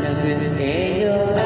Christmas angel.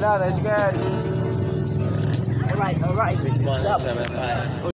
Na, let's go. Alright,